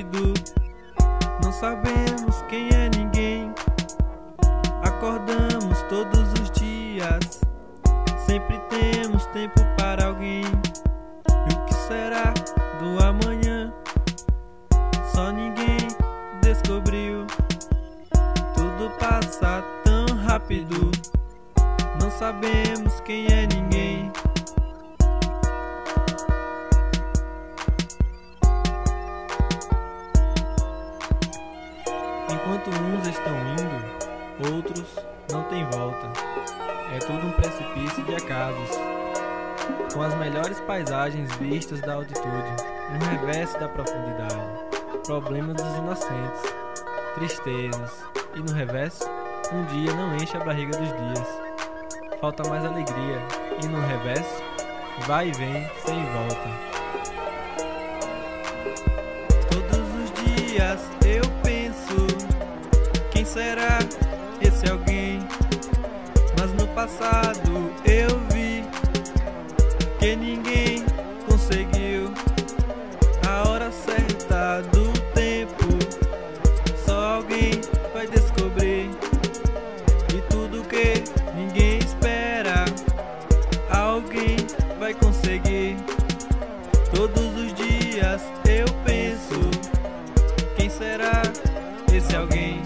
rápido. Não sabemos quem é ninguém. Acordamos todos os dias. Sempre temos tempo para alguém. E o que será do amanhã? Só ninguém descobriu. Tudo passa tão rápido. Não sabemos quem é ninguém. Enquanto uns estão indo, outros não têm volta. É tudo um precipício de acasos, com as melhores paisagens vistas da altitude, no reverso da profundidade, problemas dos inocentes, tristezas, e no reverso, um dia não enche a barriga dos dias. Falta mais alegria, e no reverso, vai e vem sem volta. Todos os dias eu penso passado eu vi que ninguém conseguiu a hora certa do tempo. Só alguém vai descobrir e tudo que ninguém espera, alguém vai conseguir. Todos os dias eu penso quem será esse alguém?